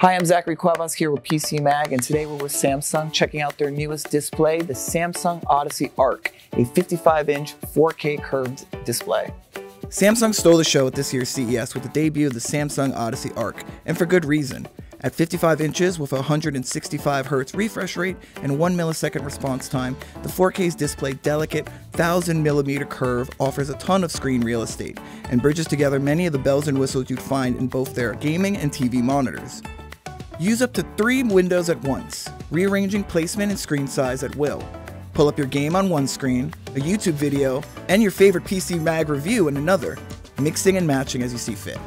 Hi, I'm Zachary Cuevas here with PC Mag, and today we're with Samsung checking out their newest display, the Samsung Odyssey Ark, a 55-inch 4K curved display. Samsung stole the show at this year's CES with the debut of the Samsung Odyssey Ark, and for good reason. At 55 inches with a 165 Hz refresh rate and 1 millisecond response time, the 4K's display delicate 1000 millimeter curve offers a ton of screen real estate and bridges together many of the bells and whistles you'd find in both their gaming and TV monitors. Use up to three windows at once, rearranging placement and screen size at will. Pull up your game on one screen, a YouTube video, and your favorite PC Mag review in another, mixing and matching as you see fit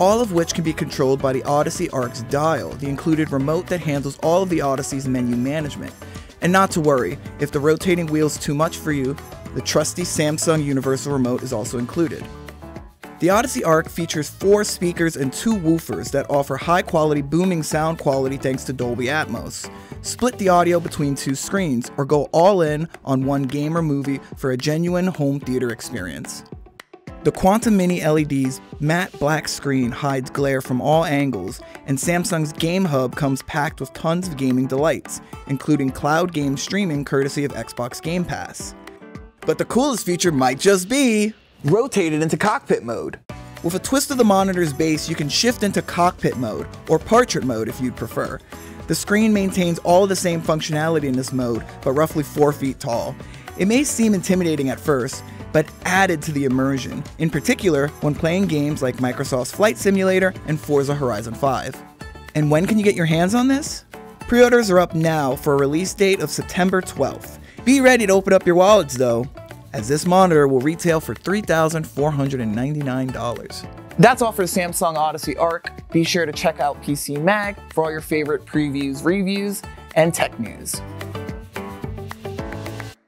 all of which can be controlled by the Odyssey Ark's dial, the included remote that handles all of the Odyssey's menu management. And not to worry, if the rotating wheel's too much for you, the trusty Samsung Universal Remote is also included. The Odyssey Ark features four speakers and two woofers that offer high quality booming sound quality thanks to Dolby Atmos. Split the audio between two screens, or go all in on one game or movie for a genuine home theater experience. The Quantum Mini LED's matte black screen hides glare from all angles, and Samsung's Game Hub comes packed with tons of gaming delights, including cloud game streaming courtesy of Xbox Game Pass. But the coolest feature might just be rotated into cockpit mode. With a twist of the monitor's base, you can shift into cockpit mode, or portrait mode if you'd prefer. The screen maintains all the same functionality in this mode, but roughly 4 feet tall. It may seem intimidating at first, but added to the immersion, in particular when playing games like Microsoft's Flight Simulator and Forza Horizon 5. And when can you get your hands on this? Pre orders are up now for a release date of September 12th. Be ready to open up your wallets though, as this monitor will retail for $3,499. That's all for the Samsung Odyssey Ark. Be sure to check out PC Mag for all your favorite previews, reviews, and tech news.